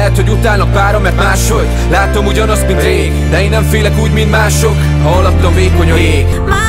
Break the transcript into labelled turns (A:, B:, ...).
A: Lehet, hogy utána párom, mert máshogy. Látom ugyanazt, mint rég. De én nem félek úgy, mint mások. Ha alattam vékony a jég.
B: Más